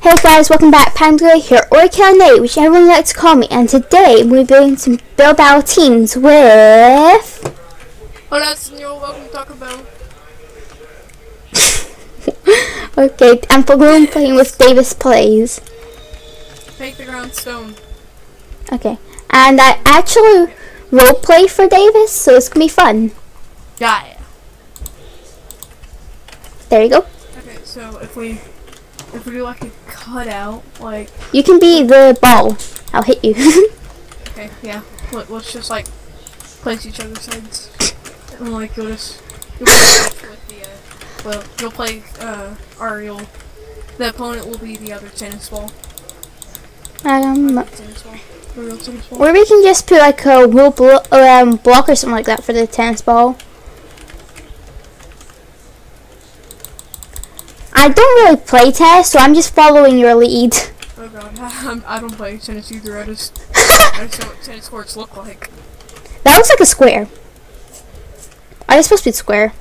Hey guys, welcome back. Pangray here, or Nate, which everyone likes to call me. And today we're doing some build battle teams with. Oh, that's you're welcome to talk about. okay, I'm playing with Davis Plays. Take the ground stone. Okay, and I actually role play for Davis, so it's gonna be fun. Yeah. There you go. Okay, so if we if we do like a cutout, like You can be the ball. I'll hit you. okay, yeah. Let, let's just like place each other's heads, and like you'll just you'll play with the uh, well you'll play uh Ariel. The opponent will be the other tennis ball. um, tennis ball. Tennis ball. or we can just put like a wool blo um, block or something like that for the tennis ball. I don't really play test, so I'm just following your lead. Oh god, I'm, I don't play tennis either. I just I just know what tennis courts look like. That looks like a square. Are they supposed to be square?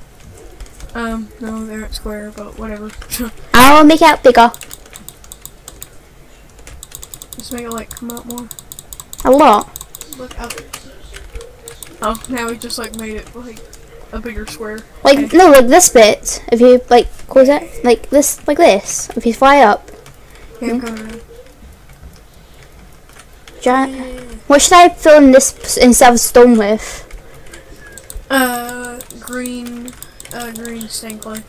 Um, no, they aren't square, but whatever. I'll make it bigger. Just make it like come out more. A lot. Look out. Oh, now we just like made it like a bigger square. Like Okay. no, like this bit. If you like close it, like this, like this. If you fly up, Yeah, Hmm? come around. What should I fill in this instead of stone with? Uh, green, uh, green stained clay.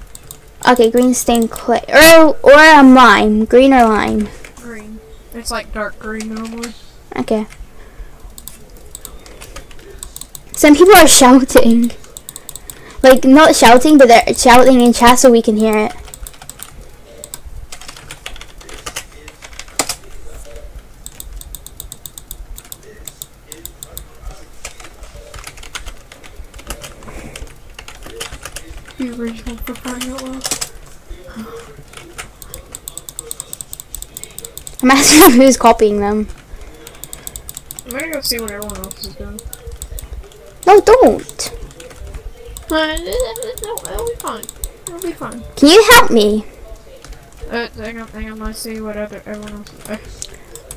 Okay, green stained clay, or or a lime, green or lime. Green. It's like dark green normally. Okay. Some people are shouting. Like not shouting, but they're shouting in chat so we can hear it. The original for crying out loud. I'm asking who's copying them. I'm gonna go see what everyone else is doing. No, don't. It'll be fine. It'll be fine. Can you help me? Uh, hang on, hang on, let's see what other everyone else is. Uh,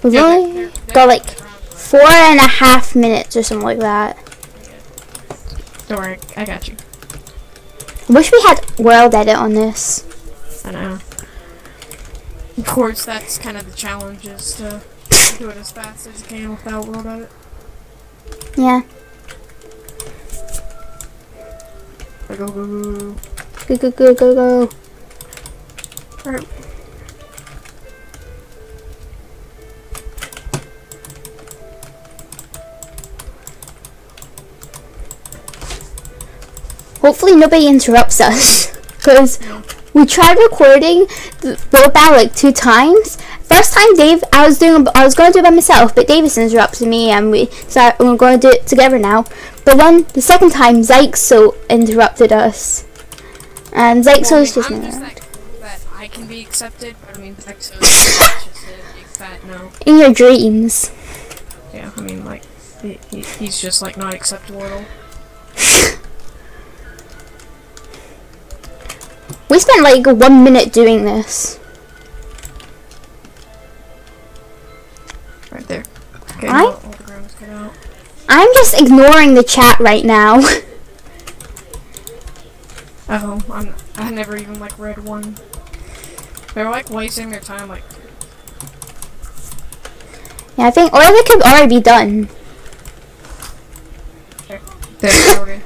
We've yeah, only they're- they're- got like four and a half minutes or something like that. Don't worry, I got you. I wish we had world edit on this. I know. Of course, that's kind of the challenge is to do it as fast as you can without world edit. Yeah. Go, go, go, go. Go go go go go. Alright. Hopefully nobody interrupts us. Because we tried recording the World Battle like two times. First time Dave, I was doing, I was going to do it by myself, but Davis interrupted me and we started, we're going to do it together now. But then the second time, Zyxo interrupted us. And Zyxo Well, I was just I'm just that I can be accepted, but I mean, Exo is just a big fat no. in your dreams. Yeah, I mean, like, he, he, he's just, like, not acceptable at all. We spent like one minute doing this. Just ignoring the chat right now. Oh, I'm, I never even, like, read one. They're, like, wasting their time, like, yeah, I think, or they could already be done. they're already.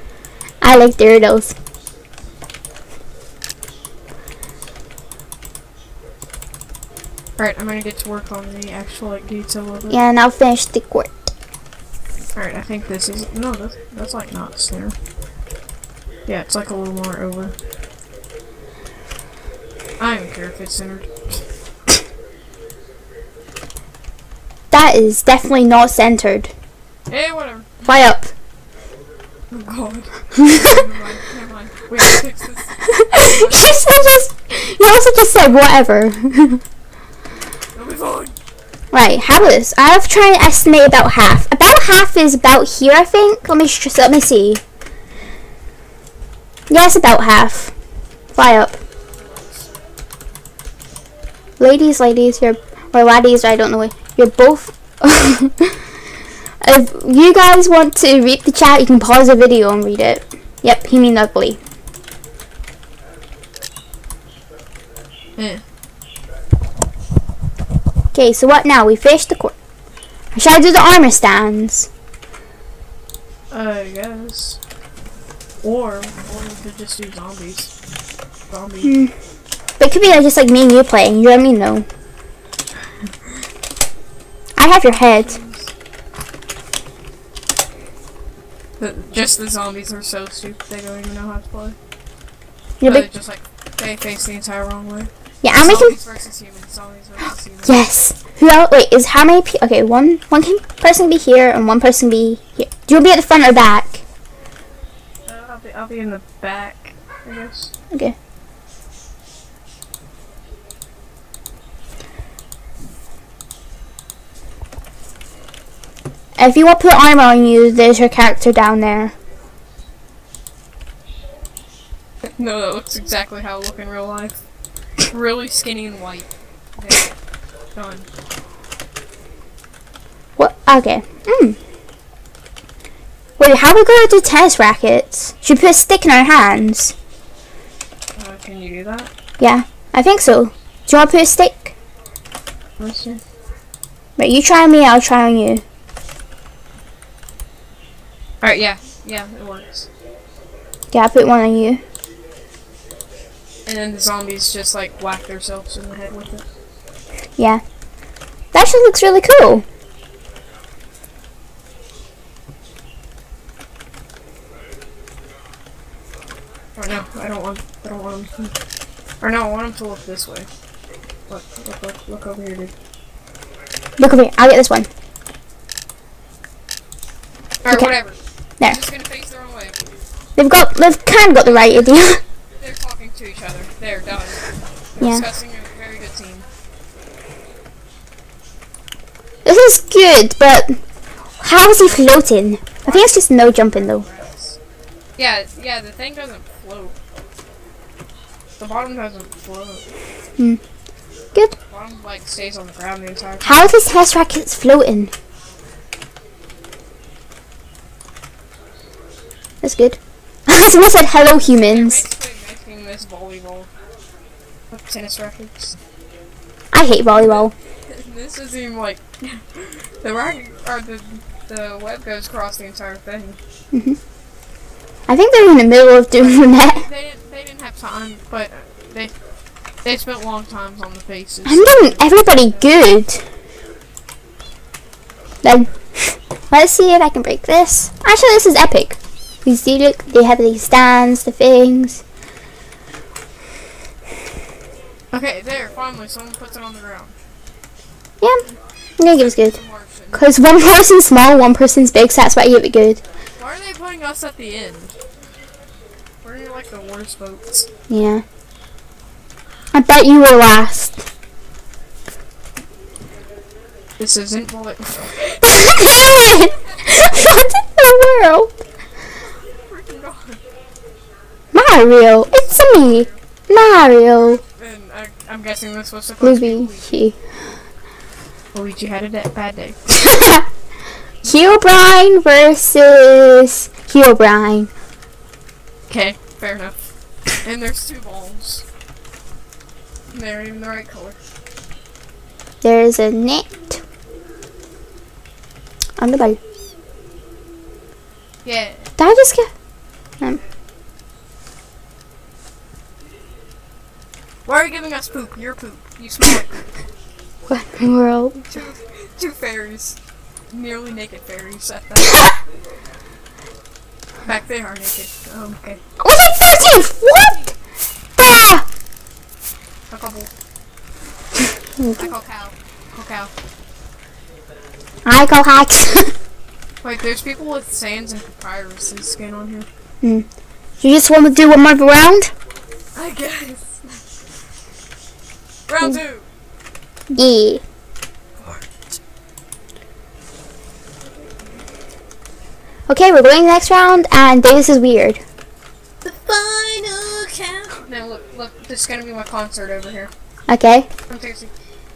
I like Doritos. Alright, I'm gonna get to work on the actual, like, detail of it. Yeah, and I'll finish the court. Alright, I think this is no, that's that's like not center. Yeah, it's like a little more over. I don't care if it's centered. That is definitely not centered. Hey, whatever. Fly up. Oh god. never mind, never mind. We have to fix this. you said just, you also just said whatever. Right, how this? I'll try to estimate about half. About half is about here, I think. Let me let me see. Yes, about half. Fly up. ladies, ladies, you're or laddies, I don't know. You're both. if you guys want to read the chat, you can pause the video and read it. Yep, he means ugly. Yeah. Okay, so what now? We finished the court. Should I do the armor stands? I guess. Or, or we could just do zombies. Zombies. Hmm. But it could be like, just like me and you playing. You know what I mean, though. I have your head. The, just the zombies are so stupid they don't even know how to play. Yeah, But but, just like they face the entire wrong way. Yeah, I'm making. zombies versus humans. Zombies versus humans. Yes. Who else? Wait, is how many? Pe- okay, one one can person be here and one person be here. Do you want to be at the front or back? Uh, I'll be I'll be in the back. I guess. Okay. If you want to put armor on you, there's your character down there. No, that looks exactly how I look in real life. Really skinny and white. There. Done. What? Okay. Mm. Wait, how are we gonna do tennis rackets? Should we put a stick in our hands? Uh, can you do that? Yeah, I think so. Do you want to put a stick? See. Right, you try on me, I'll try on you. Alright, yeah. Yeah, it works. Yeah, I'll put one on you. And then the zombies just like whack themselves in the head with it. Yeah. That actually looks really cool. Or no, I don't want. I don't want them. To, or no, I want them to look this way. Look, look, look, look over here, dude. Look over here, I'll get this one. Or Okay. whatever. There. They're just gonna face their own way. They've got, they've kind of got the right idea. They're talking to each other. They're done. Yeah. Discussing a very good team. this is good, but how is he floating? I think it's just no jumping though. Yeah, yeah. The thing doesn't float. The bottom doesn't float. Hmm. Good. The bottom like stays on the ground the entire time. How are these test rackets floating? That's good. Someone said hello They're humans. basically making this volleyball with tennis rackets. I hate volleyball. This isn't even like the racket or the the web goes across the entire thing. Mhm. I think they're in the middle of doing that. net. They didn't they didn't have time, but they they spent long times on the faces. I'm doing everybody good. Then, let's see if I can break this. Actually, this is epic. You see, look, they have these stands, the things. Okay, there, finally someone puts it on the ground. Yeah, I'm gonna give us good. Cause one person's small, one person's big, so that's why you give it good. Why are they putting us at the end? We're like the worst votes. Yeah. I bet you were last. This isn't bullet. what in the world? Mario, it's me, Mario. And I, I'm guessing this was supposed to be Luigi. Luigi had a bad day. Herobrine versus Herobrine. Okay, fair enough. And there's two balls. And They're even the right color. There's a net on the ball. Yeah. Did I just get? Um, Why are you giving us poop? You're poop. You smell like poop. what in the world? Two, two fairies. Nearly naked fairies at that. Back they are naked. Oh, okay. Was it 13th? What? Ah! A couple. I call cow. Call cow. I go hacks. Wait, there's people with Sans and papyrus skin on here. you just want to do one more round? I guess. Round two. Hmm. Yeah. Okay, we're going the next round, and Davis is weird. The final count. Now look, look, this is gonna be my concert over here. Okay. I'm seriously.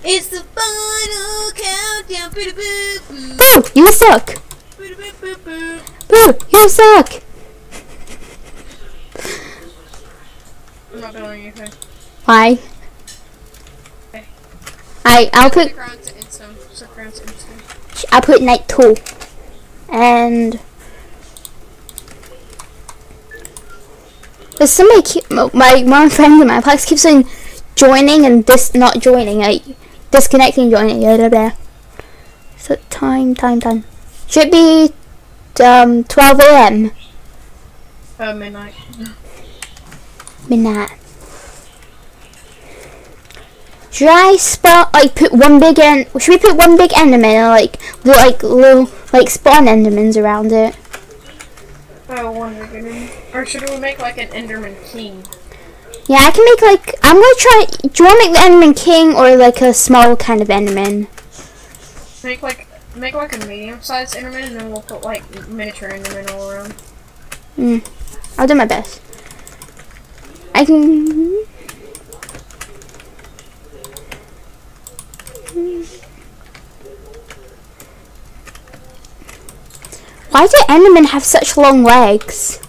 It's the final countdown. Boo boo boo. Boo! You suck! Boo boo boo boo. Boo! You suck! I'm not doing anything. Why? I I'll put Stick around to Insta. Stick around to Insta. I put night two, and there's somebody keep my one friend in my place keeps saying joining and this not joining, like disconnecting, joining, blah blah blah. So time, time, time should be um 12 a.m. Uh, midnight. midnight. Should I spot like put one big end? Should we put one big enderman and like do like little like spawn endermans around it? Oh, one Enderman. Or should we make like an Enderman King? Yeah, I can make like I'm gonna try. Do you want to make the Enderman King or like a small kind of Enderman? Make like make like a medium-sized Enderman, and then we'll put like miniature Enderman all around. Mm, I'll do my best. I can. Why do Endermen have such long legs?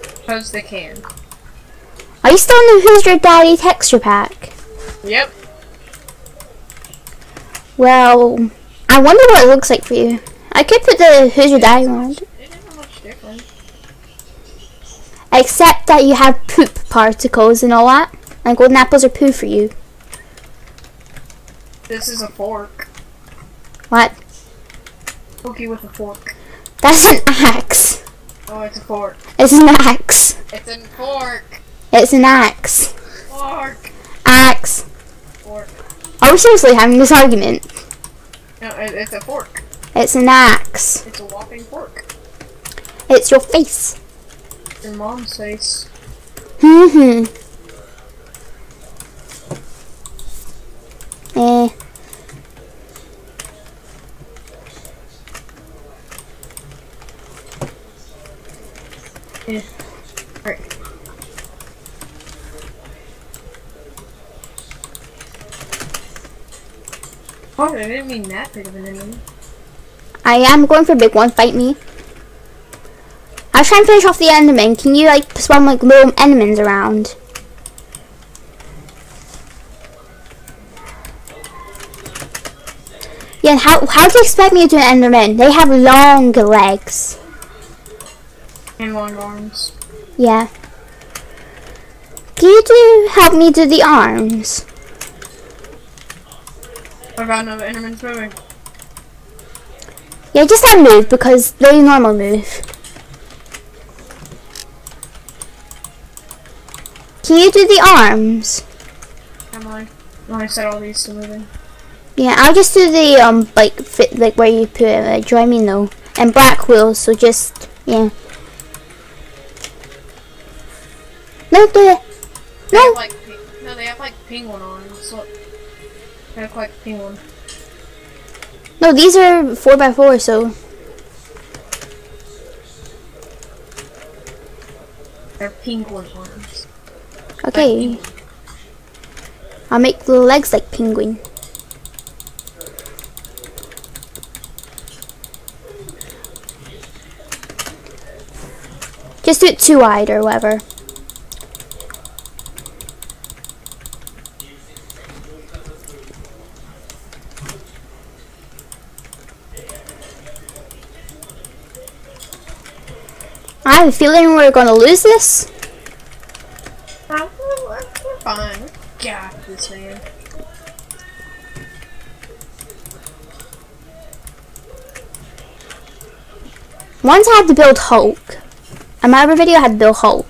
Because they can. Are you still in the Who's Your Daddy texture pack? Yep. Well, I wonder what it looks like for you. I could put the Who's Your Daddy on, It isn't much different. except that you have poop particles and all that. And golden apples are poo for you. This is a fork. What? Cookie with a fork. That's an axe. Oh, it's a fork. It's an axe. It's a fork. It's an axe. Fork. Axe. Fork. Are we seriously having this argument? No, it, it's a fork. It's an axe. It's a walking fork. It's your face. Your mom's face. Hmm. eh. Yeah. Right. Oh, I didn't mean that big of an enemy. I am going for a big one. Fight me. I was trying to finish off the Enderman. Can you like spawn like little Endermans around? Yeah, how how do you expect me to do an Enderman? They have long legs. And long arms. Yeah. Can you do help me do the arms? What about no Enderman's moving? Yeah, just that move because they normal move. Can you do the arms? Am I? When I set all these to moving. Yeah, I'll just do the um like fit like where you put it. Like, do you I mean though? And black wheels, so just yeah. No, do it. They No. have like no, they have like penguin arms. Look, they have like penguin. No, these are four by four, so They're penguin arms. okay. I'll make the legs like penguin. Just do it two wide or whatever. A feeling we're gonna lose this. Fine. God, this man. Once I had to build Hulk. In my other video, I had to build Hulk.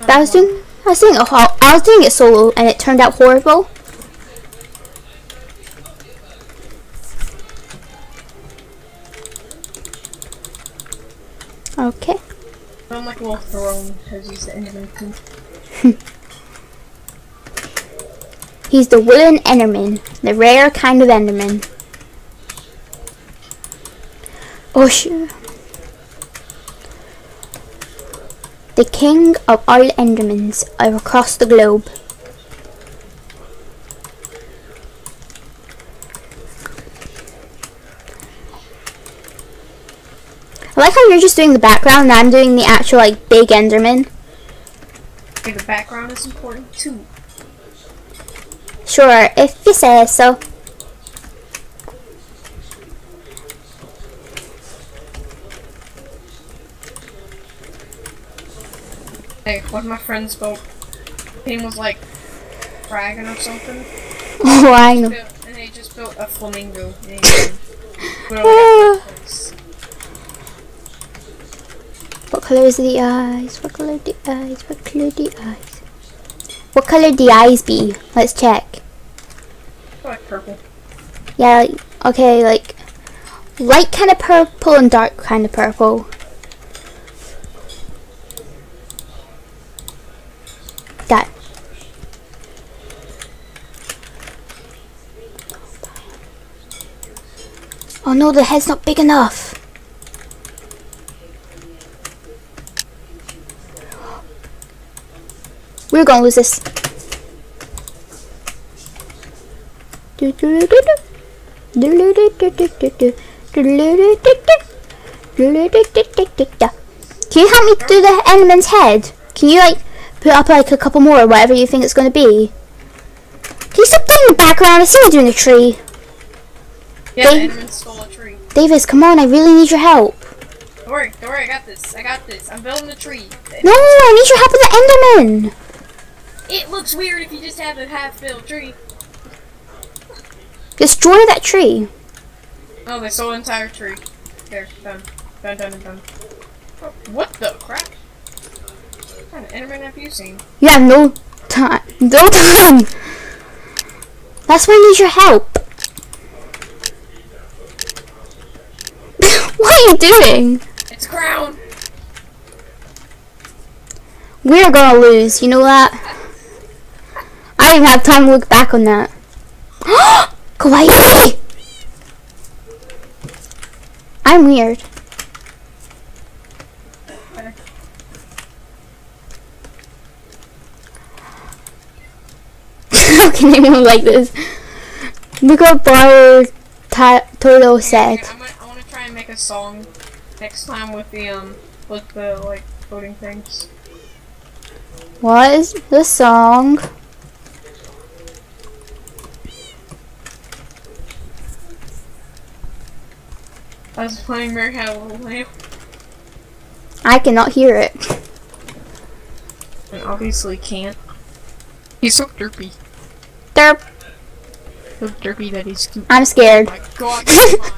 But I was doing, I was doing a Hulk. I was doing it solo, and it turned out horrible. The Enderman. He's the wooden Enderman, the rare kind of Enderman. Oh, sure. The king of all Endermans across the globe. I like how you're just doing the background and I'm doing the actual like big Enderman. Okay, the background is important too. Sure, if you say so. Hey, one of my friends spoke. He was like dragon or something. Oh, I know. Built- And they just built a flamingo. And he, um, put it on that place. What color is the eyes? What color the eyes? What color the eyes? What color the eyes be? Let's check. like purple. Yeah, okay, like light kind of purple and dark kind of purple. That. Oh no, the head's not big enough. We're gonna lose this. Do do do do do. Do do do do do do do. Do do do do do. Do do do do do do do. Can you help me do the Enderman's head? Can you like put up like a couple more or whatever you think it's gonna be? Can you stop doing the background? I see you doing the tree. Yeah, Dave- Enderman stole a tree. Davis, come on, I really need your help. Don't worry, don't worry, I got this. I got this. I'm building the tree. No, I need your help with the Enderman. It looks weird if you just have a half-filled tree. Destroy that tree. Oh, they stole an entire tree. There, done. Done, done, done. What the crap? What kind of Enderman have you seen? You have no time. No time. That's why I need your help. what are you doing? It's crown! We're gonna lose. You know that? I don't even have time to look back on that. Kawaii! I'm weird. How can anyone like this? Look what Bar Ta- Toto said. I want to try and make a song next time with the, um, with the, like, voting things. What is the song? I was playing Mary Had a Little Lamb. I cannot hear it. And obviously can't. He's so derpy. Derp. So derpy that he's cute. I'm scared. Oh my god, come on.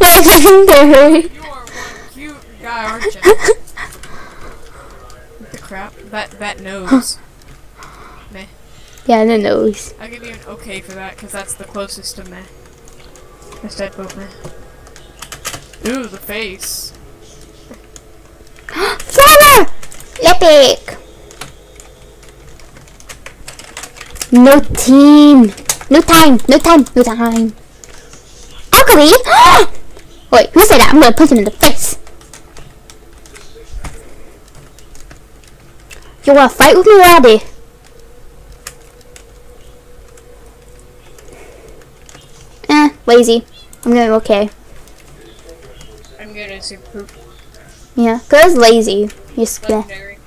I'm scared. You are one cute guy, aren't you? What the crap? That that nose. meh. Yeah, the nose. I'll give you an okay for that, because that's the closest to meh. Instead of meh. Ooh, the face. Flower! Epic! No team! No time! No time! No time! Alchemy! Wait, who said that? I'm gonna punch him in the face! You wanna fight with me, Robbie? Eh, lazy. I'm gonna okay. I'm gonna see poop. Yeah, cause lazy. Just. Legendary.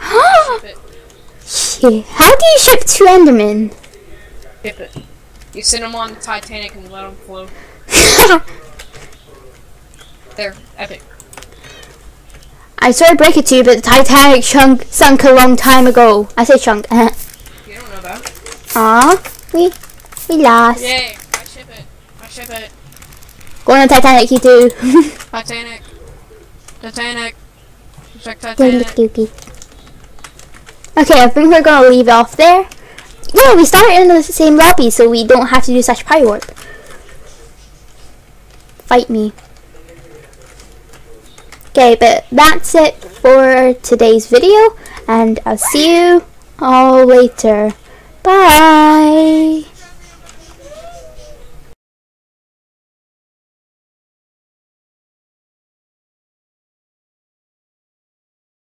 Shit. How do you ship two Endermen? Ship it. You send them on the Titanic and let them float. There, epic. I sorry to break it to you, but the Titanic chunk sunk a long time ago. I say chunk. You don't know that. Aw, we we lost. Yay! I ship it. I ship it. Go on Titanic, you too. Titanic. Titanic. Check Titanic. okay, I think we're gonna leave off there. Yeah, we started in the same lobby, so we don't have to do such pie warp. Fight me. Okay, but that's it for today's video, and I'll see you all later. Bye.